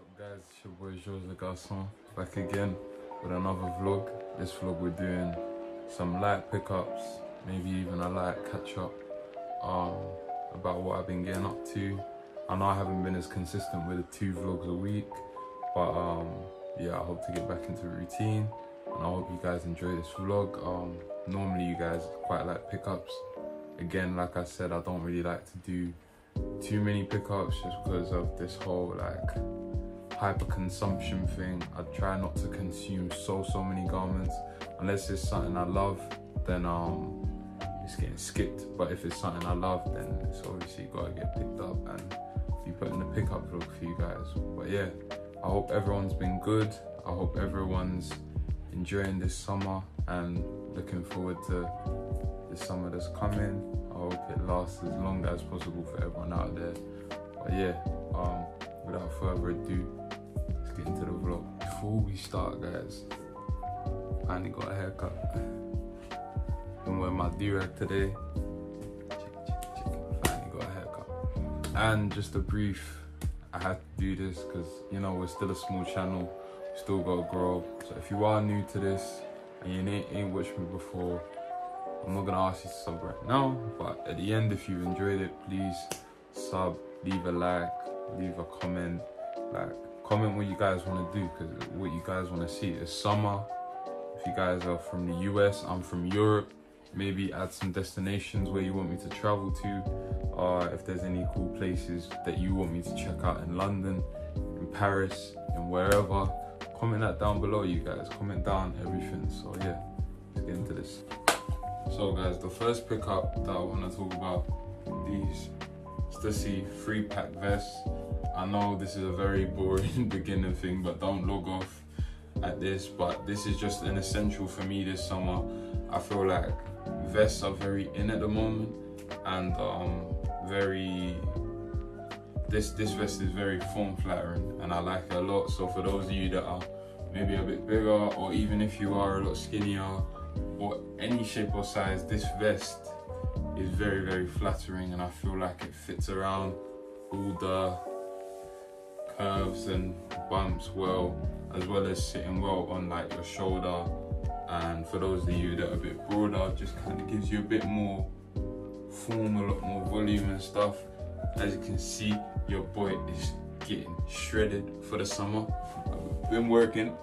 up guys, it's your boy Georges Le Garçon back again with another vlog. This vlog we're doing some light pickups, maybe even a light catch up um, about what I've been getting up to. I know I haven't been as consistent with the two vlogs a week, but um, yeah, I hope to get back into routine and I hope you guys enjoy this vlog. Um, normally you guys quite like pickups. Again, like I said, I don't really like to do too many pickups just because of this whole like hyper consumption thing. I try not to consume so so many garments unless it's something I love. Then um, it's getting skipped. But if it's something I love, then it's obviously got to get picked up and be put in the pickup vlog for you guys. But yeah, I hope everyone's been good. I hope everyone's enjoying this summer and looking forward to the summer that's coming. I hope it lasts as long as possible for everyone out there. But yeah, um, without further ado, get into the vlog. Before we start, guys, finally got a haircut. Been wearing my do-rag today. Check. Finally got a haircut. And just a brief, I had to do this because you know we're still a small channel, we still gotta grow. So if you are new to this and you ain't, ain't watched me before, I'm not gonna ask you to sub right now, but at the end, if you've enjoyed it, please sub, leave a like, leave a comment, like comment what you guys want to do, because what you guys want to see is summer. If you guys are from the US, I'm from Europe. Maybe add some destinations where you want me to travel to, or if there's any cool places that you want me to check out in London, in Paris, and wherever. Comment that down below, you guys. Comment down everything. So yeah, let's get into this. So guys, the first pickup that I want to talk about these Stussy free pack vests. I know this is a very boring beginning thing, but don't log off at this. But this is just an essential for me this summer. I feel like vests are very in at the moment, and um, very this this vest is very form flattering, and I like it a lot. So for those of you that are maybe a bit bigger, or even if you are a lot skinnier or any shape or size, this vest is very, very flattering and I feel like it fits around all the curves and bumps well, as well as sitting well on like your shoulder. And for those of you that are a bit broader, just kind of gives you a bit more form, a lot more volume and stuff. As you can see, your boy is getting shredded for the summer. I've been working,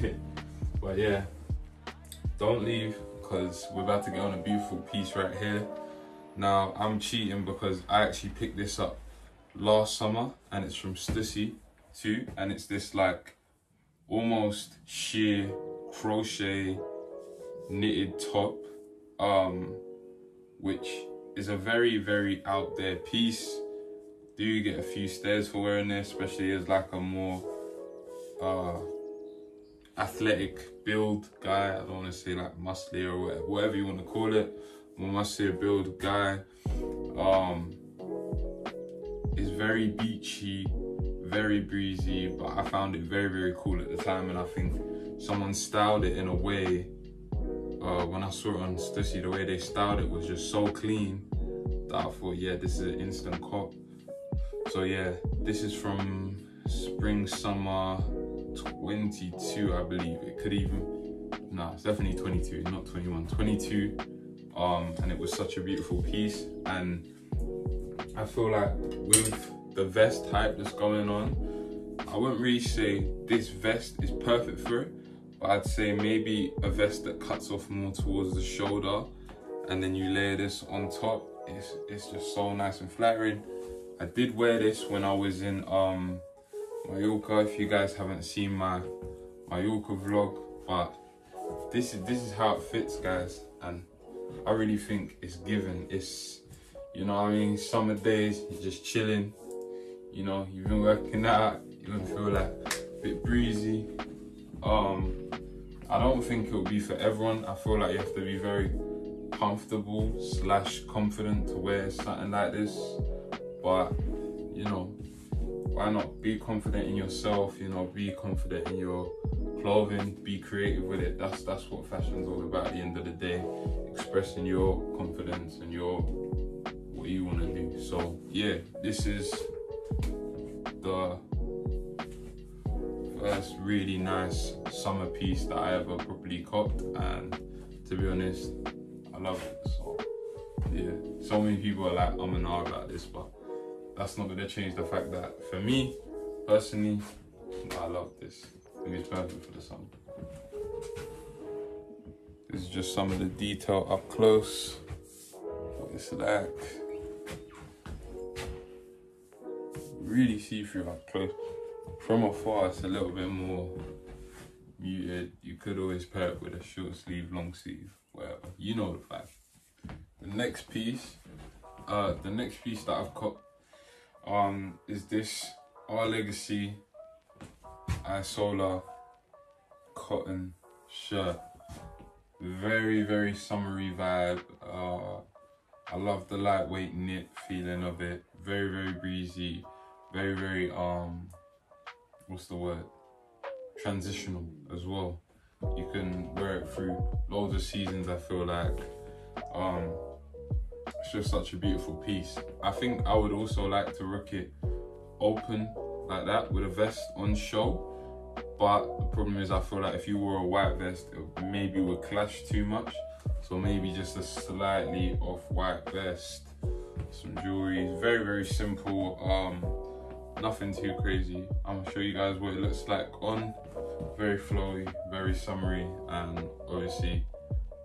but yeah, don't leave because we're about to get on a beautiful piece right here. Now I'm cheating because I actually picked this up last summer and it's from Stussy too and it's this like almost sheer crochet knitted top um which is a very very out there piece do you get a few stares for wearing this especially as like a more uh athletic build guy. I don't want to say like muscly or whatever, whatever you want to call it. More muscular build guy. Um, it's very beachy, very breezy, but I found it very very cool at the time, and I think someone styled it in a way. Uh, when I saw it on Stussy, the way they styled it was just so clean that I thought, yeah, this is an instant cop. So yeah, this is from spring summer 22, I believe. It could even, no, it's definitely 22, not 21, 22. Um, and it was such a beautiful piece. And I feel like with the vest type that's going on, I wouldn't really say this vest is perfect for it, but I'd say maybe a vest that cuts off more towards the shoulder and then you layer this on top. It's, it's just so nice and flattering. I did wear this when I was in um, Mallorca. If you guys haven't seen my Mallorca vlog, but this is this is how it fits, guys, and I really think it's given. It's you know I mean summer days you're just chilling. You know you've been working out. You don't feel like a bit breezy. Um, I don't think it'll be for everyone. I feel like you have to be very comfortable slash confident to wear something like this. But you know, why not be confident in yourself you know be confident in your clothing be creative with it that's that's what fashion's all about at the end of the day expressing your confidence and your what you want to do so yeah this is the first really nice summer piece that I ever properly copped, and to be honest, I love it. So yeah, so many people are like, I'm an R about this, but that's not gonna change the fact that for me personally, I love this. I think it's perfect for the summer. This is just some of the detail up close. What it's like. Really see through up close. From afar, it's a little bit more muted. You could always pair it with a short sleeve, long sleeve, whatever. You know the vibe. The next piece, uh, the next piece that I've got, um, is this Our Legacy Isola cotton shirt. Very, very summery vibe. Uh, I love the lightweight knit feeling of it. Very, very breezy. Very, very um, what's the word? Transitional as well. You can wear it through loads of seasons. I feel like um, it's just such a beautiful piece. I think I would also like to rock it open like that with a vest on show. But the problem is, I feel like if you wore a white vest, it maybe would clash too much. So maybe just a slightly off-white vest, some jewelry. Very, very simple. Um, nothing too crazy. I'm gonna show you guys what it looks like on. Very flowy, very summery, and obviously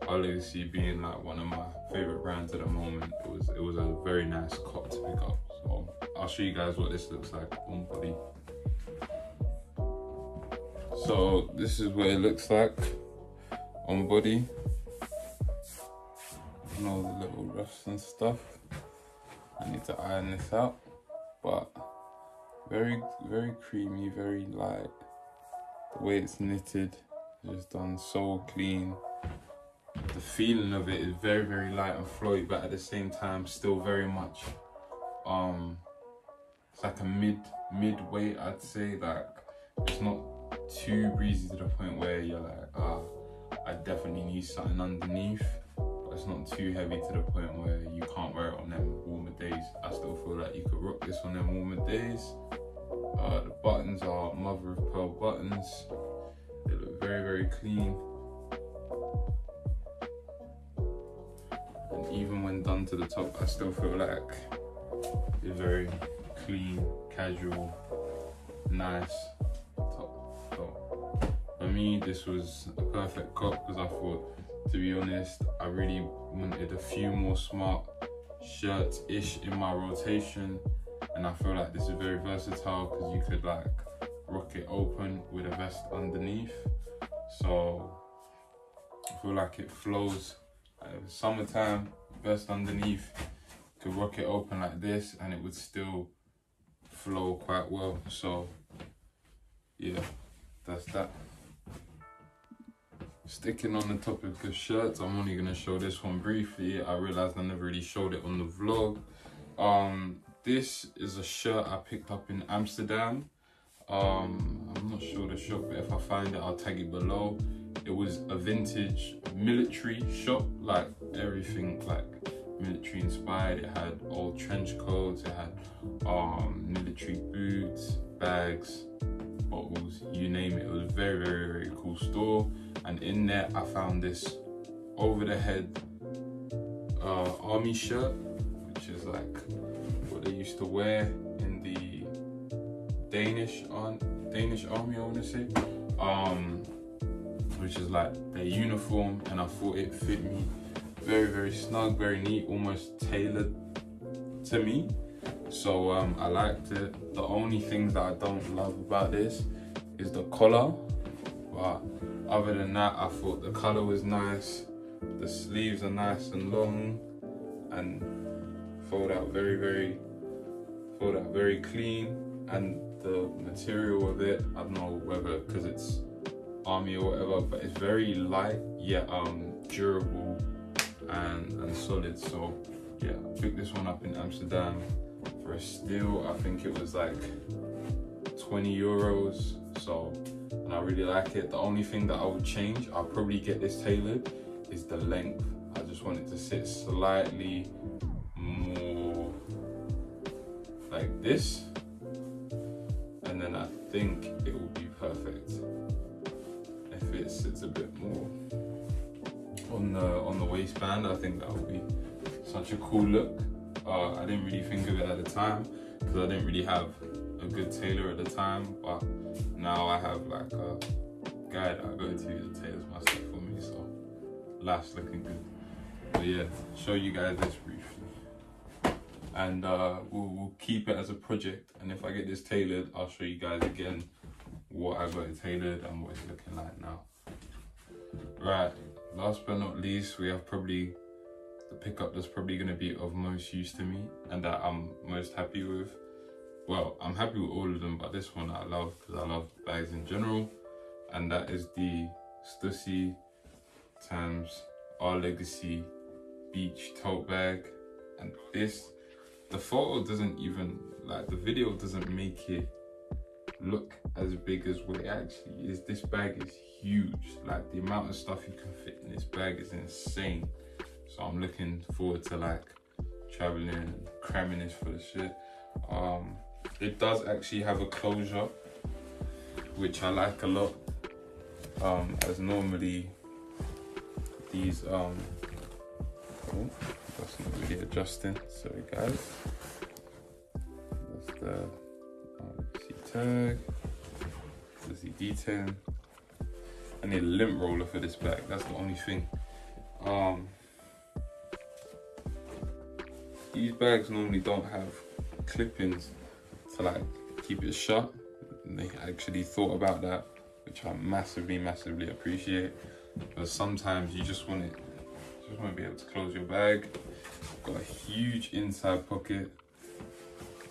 legacy being like one of my favorite brands at the moment. It was it was a very nice cop to pick up. So I'll show you guys what this looks like on body. So this is what it looks like on body. And all the little rust and stuff. I need to iron this out, but very, very creamy, very light. The way it's knitted just done so clean. The feeling of it is very, very light and flowy, but at the same time, still very much, um, it's like a mid, mid weight, I'd say. Like, it's not too breezy to the point where you're like, ah, I definitely need something underneath. But it's not too heavy to the point where you can't wear it on them warmer days. I still feel like you could rock this on them warmer days. Uh, the buttons are mother of pearl buttons. They look very, very clean. And even when done to the top, I still feel like it's very clean, casual, nice top. So for me, this was a perfect cop because I thought, to be honest, I really wanted a few more smart shirts-ish in my rotation and I feel like this is very versatile because you could like rock it open with a vest underneath. So I feel like it flows. Uh, summertime vest underneath could rock it open like this and it would still flow quite well. So yeah that's that. Sticking on the topic of the shirts i'm only going to show this one briefly. I realized i never really showed it on the vlog. Um this is a shirt I picked up in Amsterdam. Um, I'm not sure the shop, but if I find it, I'll tag it below. It was a vintage military shop, like everything like military inspired. It had old trench coats, it had um, military boots, bags, bottles, you name it. It was a very, very, very cool store. And in there, I found this over the head uh, army shirt, which is like they used to wear in the Danish on Danish army, I want to say, um, which is like their uniform, and I thought it fit me very, very snug, very neat, almost tailored to me. So um, I liked it. The only things that I don't love about this is the collar, but other than that, I thought the color was nice. The sleeves are nice and long, and fold out very, very very clean and the material of it, I don't know whether because it's army or whatever, but it's very light yet um durable and, and solid. So yeah, I picked this one up in Amsterdam for a steal. I think it was like 20 euros. So and I really like it. The only thing that I would change, I'll probably get this tailored, is the length. I just want it to sit slightly this and then I think it will be perfect if it sits a bit more on the on the waistband. I think that would be such a cool look. Uh, I didn't really think of it at the time because I didn't really have a good tailor at the time, but now I have like a guy that I go to that tailors my stuff for me, so life's looking good. But yeah, show you guys this briefly. And uh, we'll, we'll keep it as a project. And if I get this tailored, I'll show you guys again what I got it tailored and what it's looking like now. Right, last but not least, we have probably the pickup that's probably going to be of most use to me and that I'm most happy with. Well, I'm happy with all of them, but this one I love because I love bags in general. And that is the Stussy times Our Legacy beach tote bag. And this, the photo doesn't even, like the video doesn't make it look as big as what it actually is. This bag is huge. Like the amount of stuff you can fit in this bag is insane. So I'm looking forward to like traveling and cramming this for the shit. Um, it does actually have a closure, which I like a lot. Um, as normally these um, oh, that's not really adjusting. Sorry guys. That's the um, tag. The D10. I need a lint roller for this bag. That's the only thing. Um, these bags normally don't have clippings to like keep it shut. And they actually thought about that, which I massively, massively appreciate. But sometimes you just want it, just want to be able to close your bag. Got a huge inside pocket.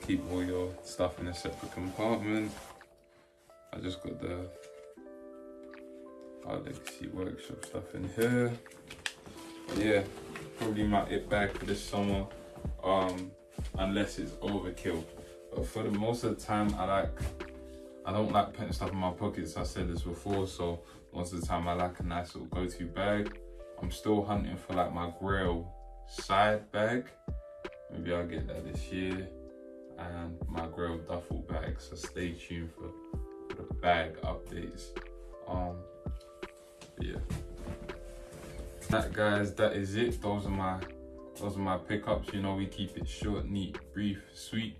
Keep all your stuff in a separate compartment. I just got the our legacy workshop stuff in here. Yeah, probably my it bag for this summer um, unless it's overkill. But for the most of the time, I like, I don't like putting stuff in my pockets. I said this before, so most of the time I like a nice little go-to bag. I'm still hunting for like my Grail side bag. Maybe I'll get that this year. And my Grail duffel bag. So stay tuned for, the bag updates. Um, yeah. That guys, that is it. Those are my those are my pickups you know we keep it short neat brief sweet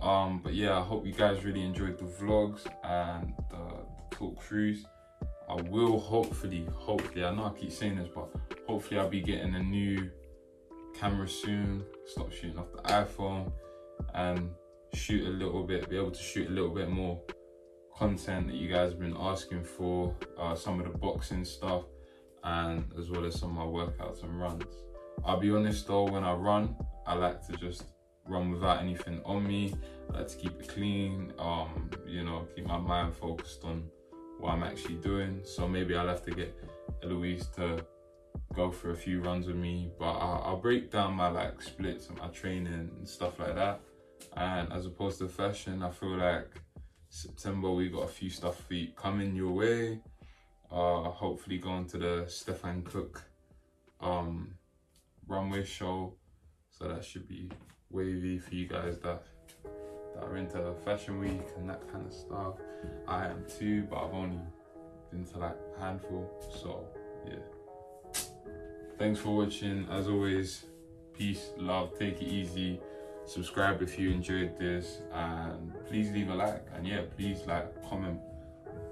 um but yeah i hope you guys really enjoyed the vlogs and the talk throughs i will hopefully hopefully i know i keep saying this but hopefully i'll be getting a new camera soon stop shooting off the iphone and shoot a little bit be able to shoot a little bit more content that you guys have been asking for uh, some of the boxing stuff and as well as some of my workouts and runs I'll be honest though, when I run, I like to just run without anything on me. I like to keep it clean, um, you know, keep my mind focused on what I'm actually doing. So maybe I'll have to get Eloise to go for a few runs with me, but I'll, I'll break down my like splits and my training and stuff like that. And as opposed to fashion, I feel like September we got a few stuff coming your way. Uh, hopefully going to the Stefan Cooke um, runway show. So that should be wavy for you guys that that are into fashion week and that kind of stuff. I am too, but I've only been to like a handful. So yeah. Thanks for watching. As always, peace, love, take it easy. Subscribe if you enjoyed this and please leave a like and yeah, please like, comment,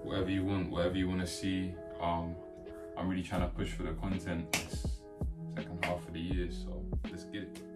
whatever you want, whatever you want to see. Um, I'm really trying to push for the content. It's, second half of the year. So let's get it.